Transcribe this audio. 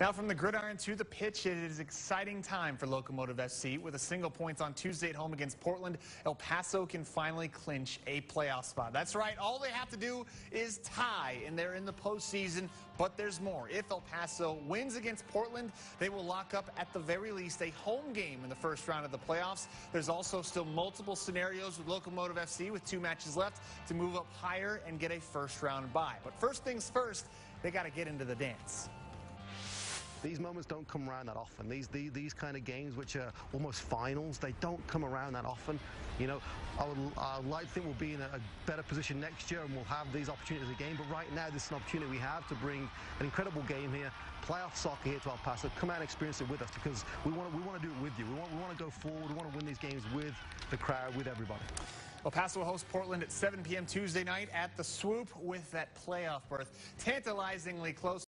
Now from the gridiron to the pitch, it is exciting time for Locomotive FC. With a single points on Tuesday at home against Portland, El Paso can finally clinch a playoff spot. That's right, all they have to do is tie, and they're in the postseason, but there's more. If El Paso wins against Portland, they will lock up at the very least a home game in the first round of the playoffs. There's also still multiple scenarios with Locomotive FC with two matches left to move up higher and get a first round bye. But first things first, they got to get into the dance. These moments don't come around that often. These, these, these kind of games, which are almost finals, they don't come around that often. You know, I would, I would like to think we'll be in a, a better position next year and we'll have these opportunities again. But right now, this is an opportunity we have to bring an incredible game here, playoff soccer here to El Paso. Come out and experience it with us because we want to, we want to do it with you. We want, we want to go forward. We want to win these games with the crowd, with everybody. El Paso will host Portland at 7 p.m. Tuesday night at the Swoop with that playoff berth tantalizingly close.